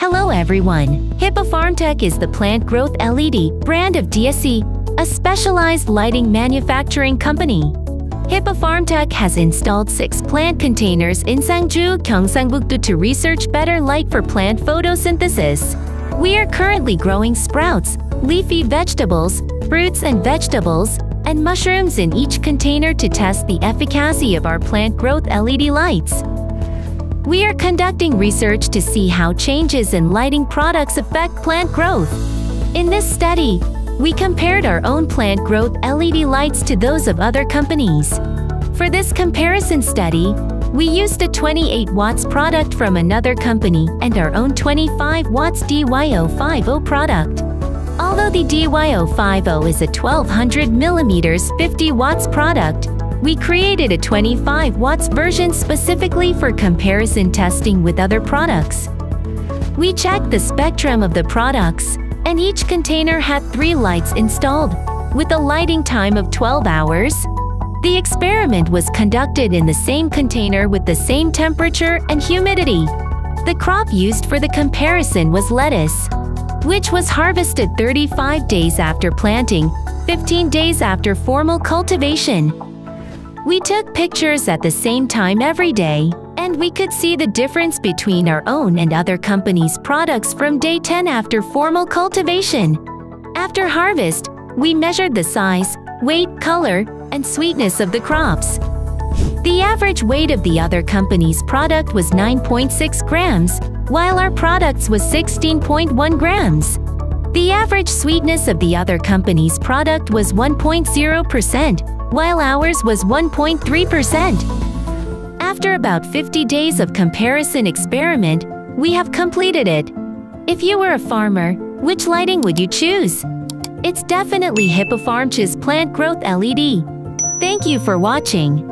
Hello everyone! Hippo Farmtech is the plant growth LED brand of DSC, a specialized lighting manufacturing company. Hippo Farmtech has installed six plant containers in Sangju, Gyeongsangbuk-do to research better light for plant photosynthesis. We are currently growing sprouts, leafy vegetables, fruits and vegetables, and mushrooms in each container to test the efficacy of our plant growth LED lights. We are conducting research to see how changes in lighting products affect plant growth. In this study, we compared our own plant growth LED lights to those of other companies. For this comparison study, we used a 28 watts product from another company and our own 25 watts DYO50 product. Although the DYO50 is a 1200 millimeters 50 watts product, we created a 25 watts version specifically for comparison testing with other products. We checked the spectrum of the products, and each container had three lights installed, with a lighting time of 12 hours. The experiment was conducted in the same container with the same temperature and humidity. The crop used for the comparison was lettuce, which was harvested 35 days after planting, 15 days after formal cultivation. We took pictures at the same time every day, and we could see the difference between our own and other companies' products from day 10 after formal cultivation. After harvest, we measured the size, weight, color, and sweetness of the crops. The average weight of the other company's product was 9.6 grams, while our products was 16.1 grams. The average sweetness of the other company's product was 1.0%, while ours was 1.3%. After about 50 days of comparison experiment, we have completed it. If you were a farmer, which lighting would you choose? It's definitely Hippo Farmtech's plant growth LED. Thank you for watching.